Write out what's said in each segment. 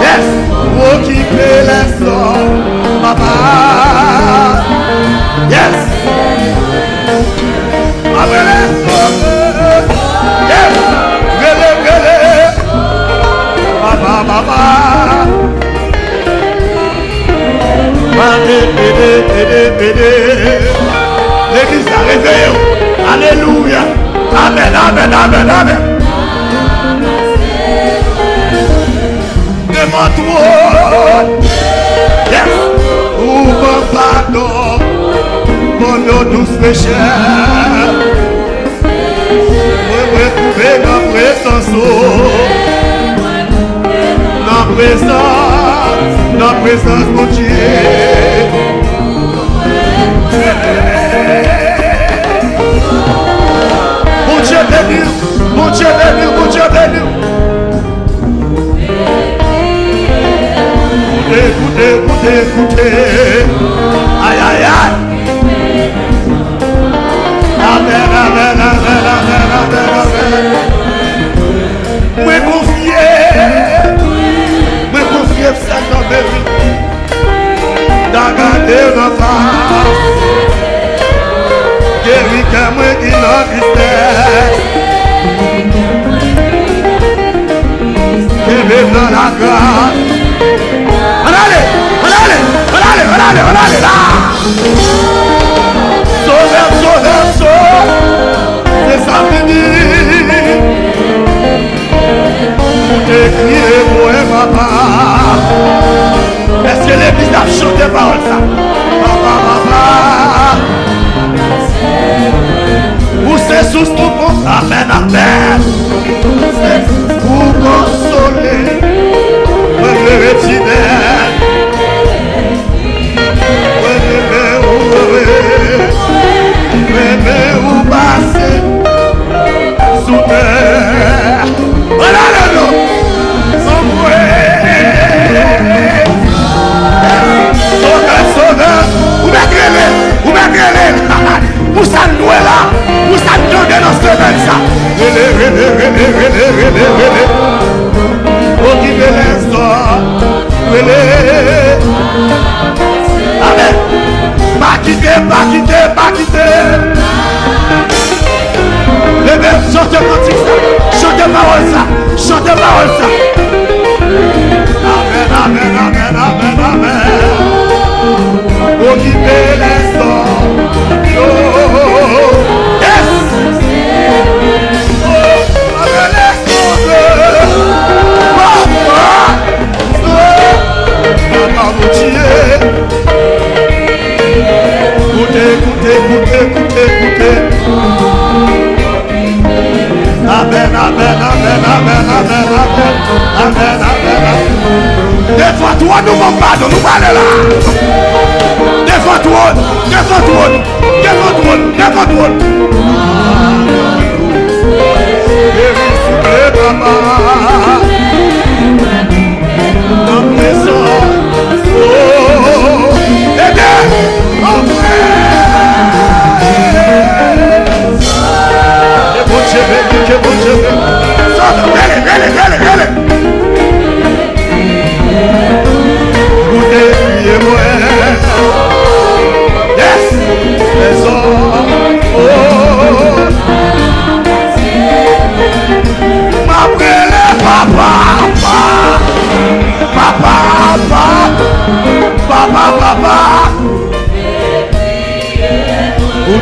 Yes, wo qui paie les sommes, papa. Yes. Abre les. Yes. Gueule, gueule. Papa, Alléluia. Amen, amen, amen, amen. Levanta o olho. Yes. O bambador, olho dos peixes. Mwen pouve nan presansou na presans na presans do dia. Est-ce que l'église a chanté parole ça? rele, mou sa noue la, mou sa dode nan semen sa. Rele, rele, rele, rele, rele, rele, o ki rele sa, rele. Amen, pa kite, pa kite, pa kite. Lebe, chante kontik sa, chante parol sa, chante parol sa. Amen, amen, amen, amen, amen.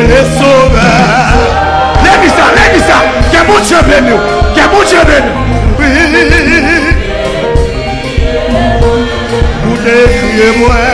le sauveur. Lève ça, lève ça. Que bon Dieu bénisse. Que bon Dieu bénisse. Oui. Vous décriez moi.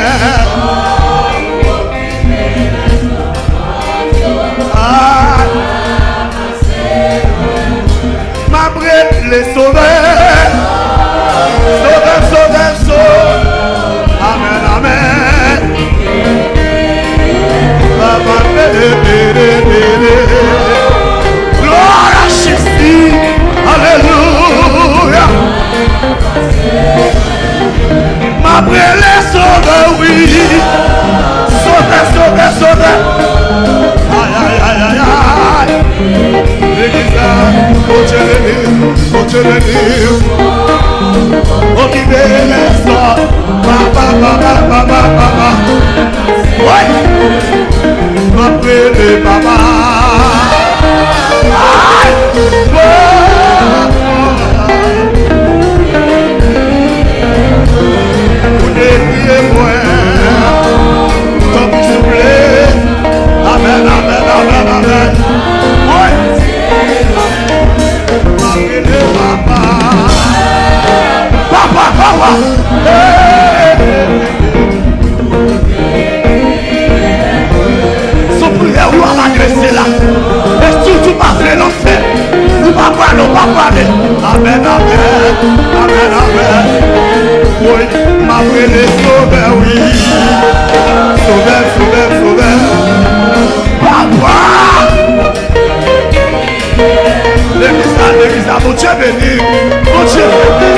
Amen, amen, amen, amen. Woy, mabrele sobe woy Sobe, sobe, sobe Papa Levisa, levisa, moun che veni Moun che veni,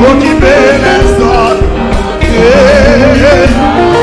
moun ki vene son Eee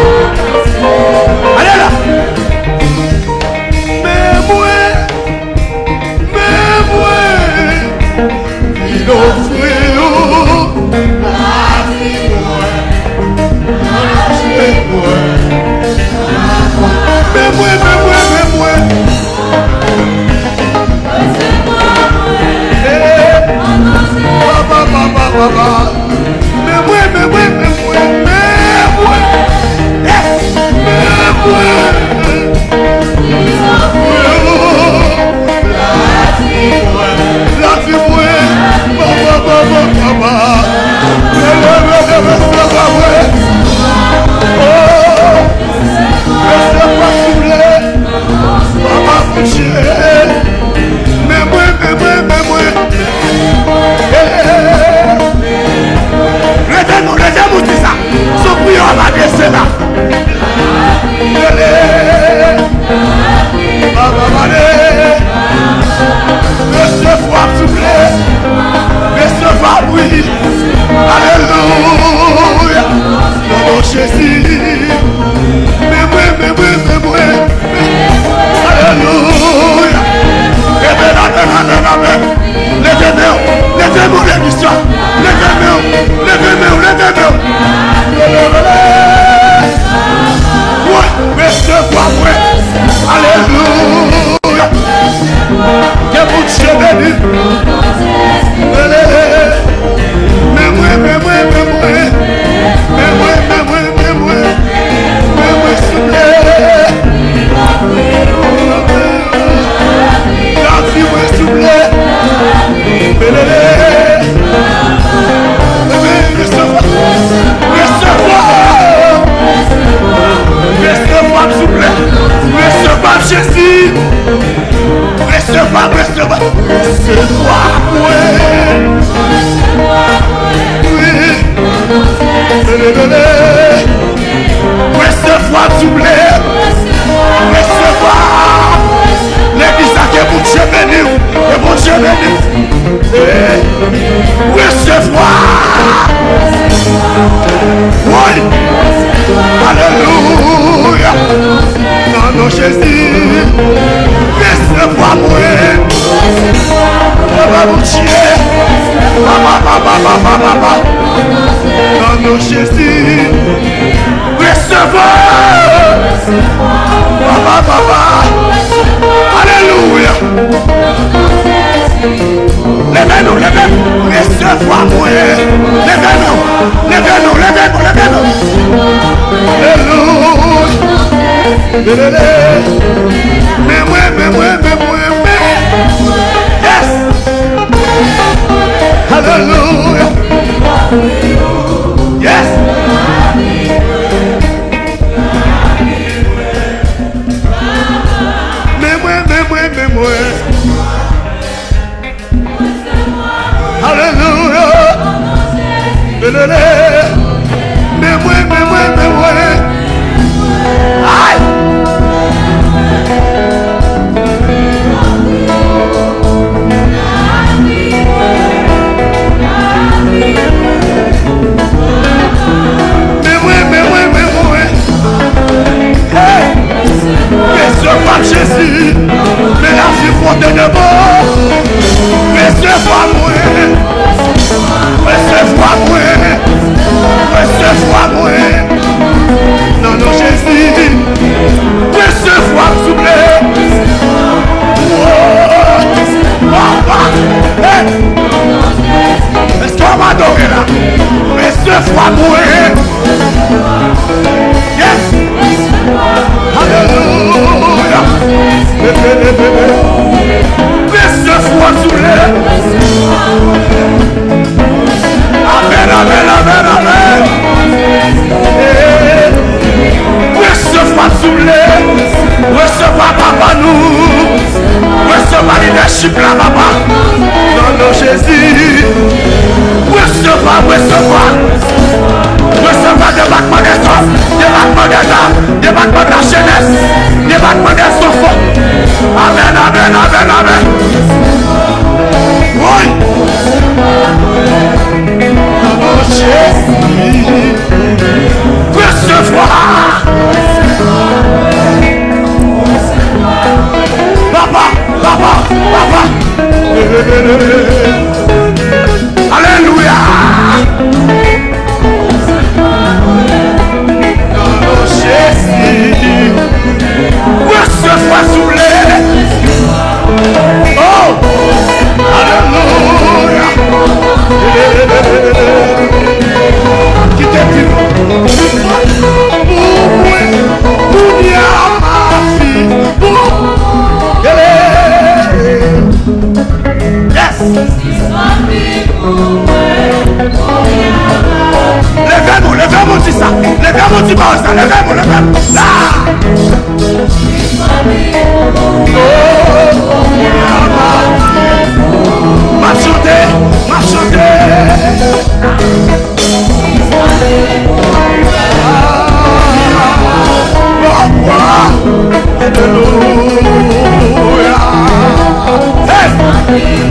Dans nos Jésus, recevons. Papa, papa. Alléluia. Levez-nous, levez-nous. Recevons-moi. Levez-nous, levez-nous, levez-nous, levez-nous. Mais moi, mais moi. Yes. Hallelujah. Zimbabwe mon dimanche Hallelujah. Hey!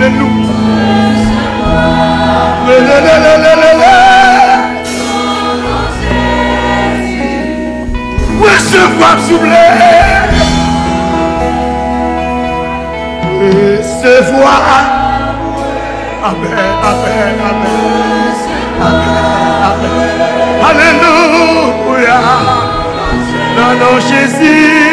Alléluia. Recevoir, s'il vous plaît. Recevoir. Amen, amen, amen. Amen, amen. Alléluia. Non, non, Jésus.